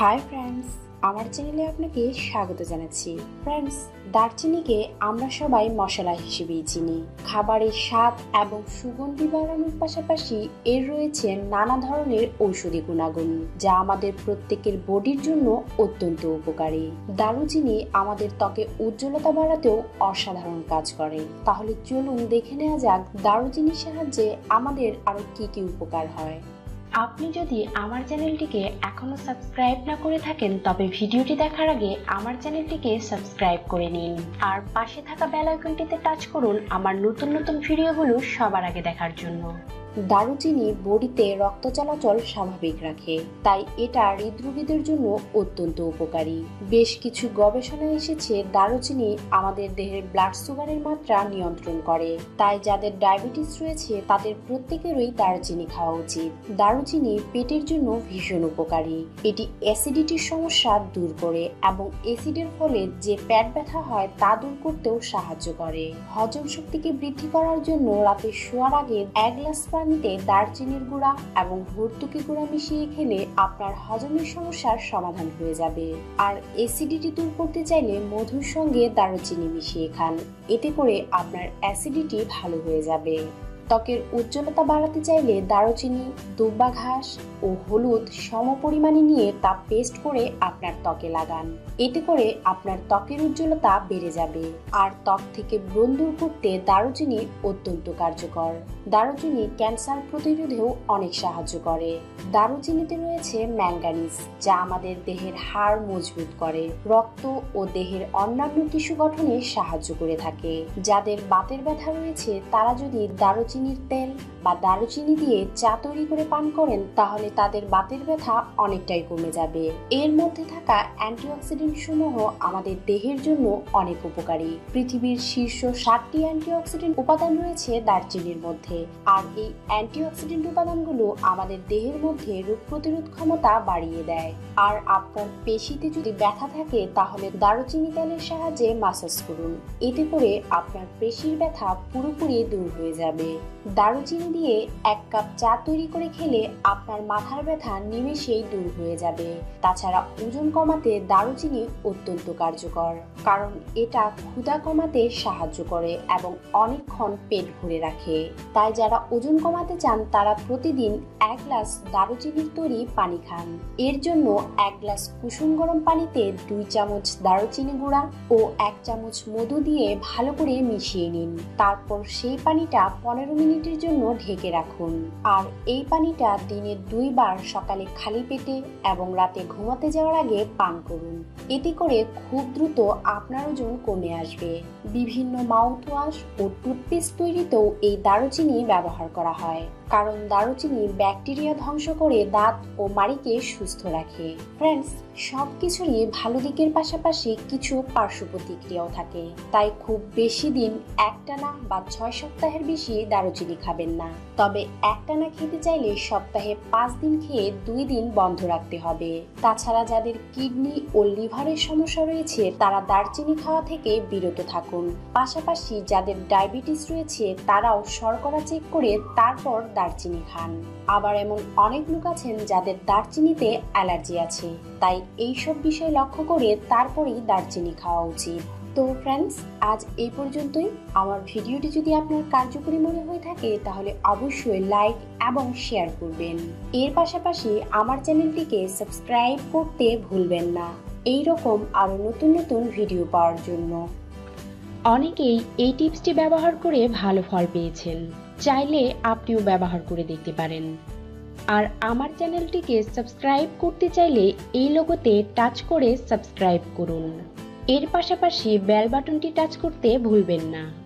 Hi friends আমার চ্যানেলে আপনাকে স্বাগত জানাচ্ছি। ফ্রেন্ডস দারচিনিকে আমরা সবাই মশলা হিসেবেই চিনি। খাবারের স্বাদ এবং সুগন্ধি বাড়ানোর পাশাপাশি এর রয়েছে নানা ধরনের ঔষধি গুণাগুণ, যা আমাদের প্রত্যেকের বডির জন্য অত্যন্ত উপকারী। দারুচিনি আমাদের ত্বকে উজ্জ্বলতা বাড়াতেও অসাধারণ কাজ করে। তাহলে চলুন দেখে নেওয়া যাক দারুচিনির সাহায্যে আমাদের আরও কি কি উপকার হয়। আপনি যদি আমার চ্যানেলটিকে এখনও সাবস্ক্রাইব না করে থাকেন, তবে ভিডিওটি দেখার আগে আমার চ্যানেলটিকে সাবস্ক্রাইব করে নিন। আর পাশে থাকা বেল আইকনটিতে টাচ করুন আমার নতুন নতুন ভিডিওগুলো সবার আগে দেখার জন্য। দারুচিনি বডিতে রক্ত চলাচল স্বাভাবিক রাখে, তাই এটা হৃদরোগীদের জন্য অত্যন্ত উপকারী। বেশ কিছু গবেষণায় এসেছে দারুচিনি আমাদের দেহের ব্লাড সুগারের মাত্রা নিয়ন্ত্রণ করে, তাই যাদের ডায়াবেটিস রয়েছে তাদের প্রত্যেকেরই দারুচিনি খাওয়া উচিত। দারুচিনি পেটের জন্য ভীষণ উপকারী। এটি অ্যাসিডিটির সমস্যা দূর করে এবং অ্যাসিডের ফলে যে পেট ব্যথা হয় তা দূর করতেও সাহায্য করে। হজম শক্তিকে বৃদ্ধি করার জন্য রাতে শোয়ার আগে এক গ্লাস পানিতে দারচিনির গুঁড়া এবং ভর্তুকি গুঁড়া মিশিয়ে খেলে আপনার হজমের সমস্যার সমাধান হয়ে যাবে। আর অ্যাসিডিটি দূর করতে চাইলে মধুর সঙ্গে দারচিনি মিশিয়ে খান। এতে করে আপনার অ্যাসিডিটি ভালো হয়ে যাবে। ত্বকের উজ্জ্বলতা বাড়াতে চাইলে দারুচিনি দুব্বা ঘাস ও হলুদ সম পরিমাণে নিয়ে তা পেস্ট করে আপনার ত্বকে লাগান। এতে করে আপনার ত্বকের উজ্জ্বলতা বেড়ে যাবে। আর ত্বক থেকে ব্রণ দূর করতে দারুচিনি অত্যন্ত কার্যকর। দারুচিনি ক্যান্সার প্রতিরোধেও অনেক সাহায্য করে। দারুচিনিতে রয়েছে ম্যাঙ্গানিজ, যা আমাদের দেহের হাড় মজবুত করে। রক্ত ও দেহের অন্যান্য টিস্যু গঠনে সাহায্য করে থাকে। যাদের বাতের ব্যথা রয়েছে, তারা যদি দারুচিনির তেল বা দারুচিনি দিয়ে চা তৈরি করে পান করেন, তাহলে তাদের বাতের ব্যথা অনেকটাই কমে যাবে। এর মধ্যে থাকা অ্যান্টিঅক্সিডেন্ট সমূহ আমাদের দেহের জন্য অনেক উপকারী। পৃথিবীর শীর্ষ ষাটটি অ্যান্টিঅক্সিডেন্ট উপাদান রয়েছে দারচিনির মধ্যে, আর এই অ্যান্টিঅক্সিডেন্ট উপাদানগুলো আমাদের দেহের মধ্যে রোগ প্রতিরোধ ক্ষমতা বাড়িয়ে দেয়। আর আপনার পেশিতে যদি ব্যথা থাকে, তাহলে দারুচিনি তেলের সাহায্যে মাসাজ করুন। এতে করে আপনার পেশির ব্যথা পুরোপুরি দূর হয়ে যাবে। দারুচিনি দিয়ে এক কাপ চা তৈরি করে খেলে আপনার মাথার ব্যথা নিমেষেই দূর হয়ে যাবে। তাছাড়া ওজন কমাতে দারুচিনি অত্যন্ত কার্যকর, কারণ এটা ক্ষুধা কমাতে সাহায্য করে এবং অনেকক্ষণ পেট ভরে রাখে। তাই যারা ওজন কমাতে চান, তারা প্রতিদিন এক গ্লাস দারুচিনির তৈরি পানি খান। এর জন্য এক গ্লাস কুসুম গরম পানিতে দুই চামচ দারুচিনি গুঁড়া ও এক চামচ মধু দিয়ে ভালো করে মিশিয়ে নিন। তারপর সেই পানিটা পনেরো মিনিটের জন্য ঢেকে রাখুন। আর এই পানিটা দিনে দুইবার সকালে খালি পেটে এবং রাতে ঘুমাতে যাওয়ার আগে পান করুন। এতে করে খুব দ্রুত আপনার ওজন কমে আসবে। বিভিন্ন মাউথওয়াশ ও টুথপেস্ট তৈরিতেও এই দারুচিনি ব্যবহার করা হয়। কারণ দারুচিনি ব্যাকটেরিয়া ধ্বংস করে দাঁত ও মাড়িকে সুস্থ রাখে। ফ্রেন্ডস সব কিছুরই ভালো দিকের পাশাপাশি কিছু পার্শ্ব প্রতিক্রিয়াও থাকে। তাই খুব বেশি দিন একটানা বা ছয় সপ্তাহের বেশি দারুচিনি খাবেন না। তবে একটানা খেতে চাইলে সপ্তাহে পাঁচ দিন খেয়ে দুই দিন বন্ধ রাখতে হবে। তাছাড়া যাদের কিডনি ও লিভারের সমস্যা রয়েছে, তারা দারচিনি খাওয়া থেকে বিরত থাকুন। পাশাপাশি যাদের ডায়াবেটিস রয়েছে, তারাও শর্করা চেক করে তারপর দারচিনি খান। আবার এমন অনেক লোক আছেন যাদের দারচিনিতে অ্যালার্জি আছে। তাই এইসব বিষয় লক্ষ্য করে তারপরেই দারচিনি খাওয়া উচিত। তো ফ্রেন্ডস আজ এই পর্যন্তই। আমার ভিডিওটি যদি আপনার কার্যকরী মনে হয়ে থাকে, তাহলে অবশ্যই লাইক এবং শেয়ার করবেন। এর পাশাপাশি আমার চ্যানেলটিকে সাবস্ক্রাইব করতে ভুলবেন না। এই রকম আরও নতুন নতুন ভিডিও পাওয়ার জন্য। অনেকেই এই টিপসটি ব্যবহার করে ভালো ফল পেয়েছেন। চাইলে আপনিও ব্যবহার করে দেখতে পারেন। আর আমার চ্যানেলটিকে সাবস্ক্রাইব করতে চাইলে এই লোগোতে টাচ করে সাবস্ক্রাইব করুন। এর পাশাপাশি বেল বাটনটি টাচ করতে ভুলবেন না।